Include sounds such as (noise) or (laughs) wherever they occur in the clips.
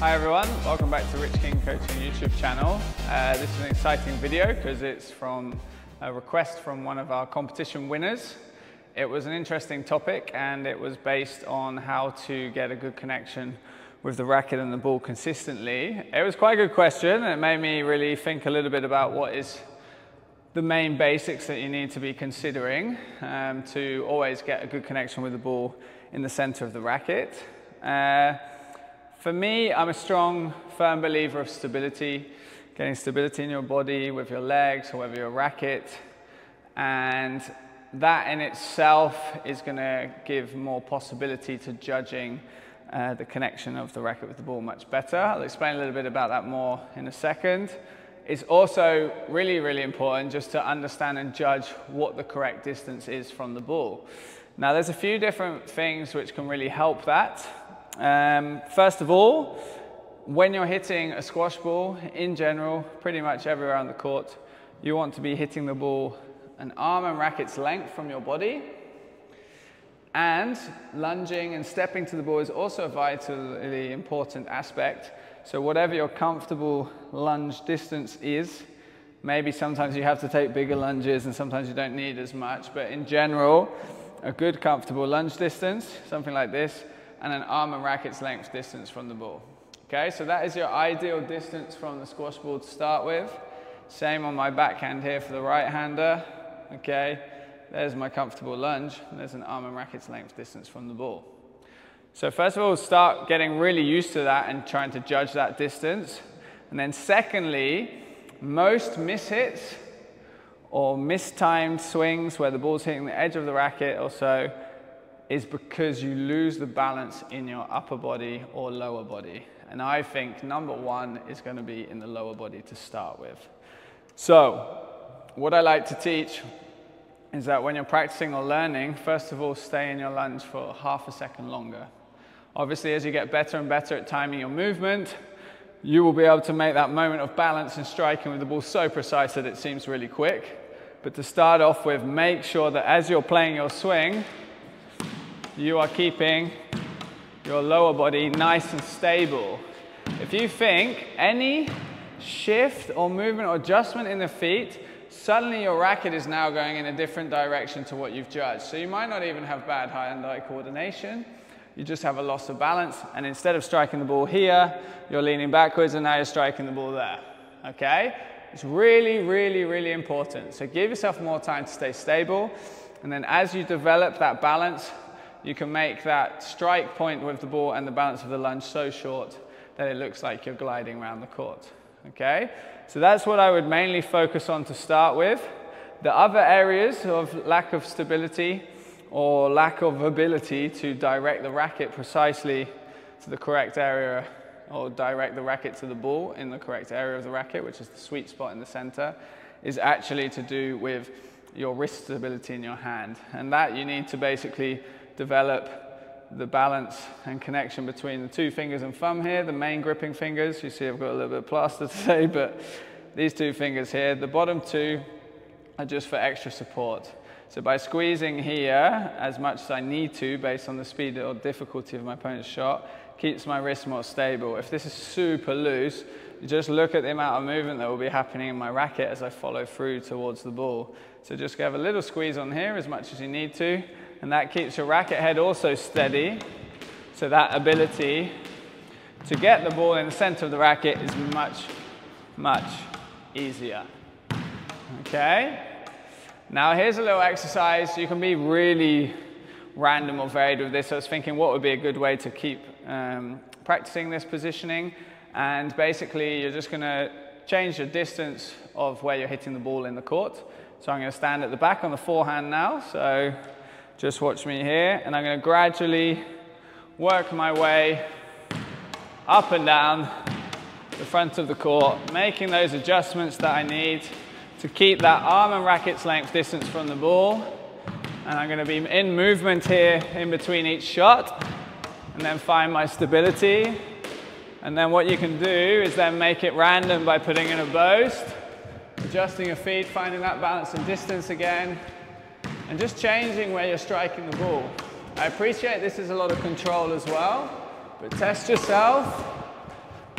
Hi everyone, welcome back to Rich King Coaching YouTube channel. Uh, this is an exciting video because it's from a request from one of our competition winners. It was an interesting topic and it was based on how to get a good connection with the racket and the ball consistently. It was quite a good question it made me really think a little bit about what is the main basics that you need to be considering um, to always get a good connection with the ball in the center of the racket. Uh, for me, I'm a strong, firm believer of stability, getting stability in your body with your legs or with your racket. And that in itself is going to give more possibility to judging uh, the connection of the racket with the ball much better. I'll explain a little bit about that more in a second. It's also really, really important just to understand and judge what the correct distance is from the ball. Now, there's a few different things which can really help that. Um, first of all, when you're hitting a squash ball, in general, pretty much everywhere on the court, you want to be hitting the ball an arm and racket's length from your body. And lunging and stepping to the ball is also a vitally important aspect. So whatever your comfortable lunge distance is, maybe sometimes you have to take bigger lunges and sometimes you don't need as much, but in general, a good comfortable lunge distance, something like this, and an arm and racket's length distance from the ball. Okay, so that is your ideal distance from the squash ball to start with. Same on my backhand here for the right hander. Okay, there's my comfortable lunge. there's an arm and racket's length distance from the ball. So first of all, start getting really used to that and trying to judge that distance. And then secondly, most miss hits or mistimed swings where the ball's hitting the edge of the racket or so is because you lose the balance in your upper body or lower body. And I think number one is going to be in the lower body to start with. So what I like to teach is that when you're practicing or learning, first of all, stay in your lunge for half a second longer. Obviously, as you get better and better at timing your movement, you will be able to make that moment of balance and striking with the ball so precise that it seems really quick. But to start off with, make sure that as you're playing your swing, you are keeping your lower body nice and stable. If you think any shift or movement or adjustment in the feet suddenly your racket is now going in a different direction to what you've judged. So you might not even have bad high and eye coordination. You just have a loss of balance. And instead of striking the ball here, you're leaning backwards and now you're striking the ball there. Okay? It's really, really, really important. So give yourself more time to stay stable. And then as you develop that balance, you can make that strike point with the ball and the balance of the lunge so short that it looks like you're gliding around the court. Okay? So that's what I would mainly focus on to start with. The other areas of lack of stability or lack of ability to direct the racket precisely to the correct area or direct the racket to the ball in the correct area of the racket, which is the sweet spot in the center, is actually to do with your wrist stability in your hand. And that you need to basically develop the balance and connection between the two fingers and thumb here, the main gripping fingers. You see I've got a little bit of plaster (laughs) today, but these two fingers here, the bottom two are just for extra support. So by squeezing here as much as I need to based on the speed or difficulty of my opponent's shot, keeps my wrist more stable. If this is super loose, just look at the amount of movement that will be happening in my racket as I follow through towards the ball. So just have a little squeeze on here as much as you need to, and that keeps your racket head also steady. So that ability to get the ball in the center of the racket is much, much easier. Okay? Now here's a little exercise. You can be really random or varied with this. I was thinking what would be a good way to keep um, practicing this positioning. And basically you're just going to change the distance of where you're hitting the ball in the court. So I'm going to stand at the back on the forehand now. So just watch me here, and I'm going to gradually work my way up and down the front of the court, making those adjustments that I need to keep that arm and racket's length distance from the ball. And I'm going to be in movement here in between each shot, and then find my stability. And then what you can do is then make it random by putting in a boast, adjusting your feet, finding that balance and distance again, and just changing where you're striking the ball. I appreciate this is a lot of control as well, but test yourself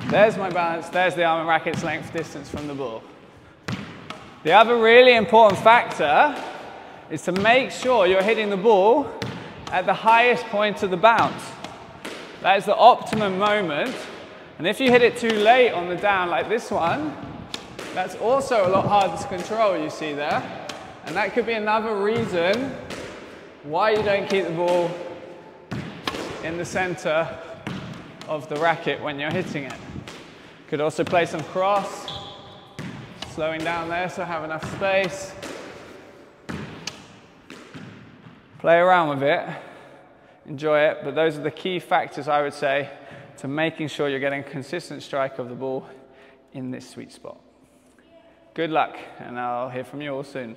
There's my balance, there's the arm and racket's length distance from the ball. The other really important factor is to make sure you're hitting the ball at the highest point of the bounce. That is the optimum moment. And if you hit it too late on the down like this one, that's also a lot harder to control, you see there. And that could be another reason why you don't keep the ball in the center of the racket when you're hitting it. Could also play some cross, slowing down there so have enough space. Play around with it, enjoy it, but those are the key factors I would say to making sure you're getting a consistent strike of the ball in this sweet spot. Good luck, and I'll hear from you all soon.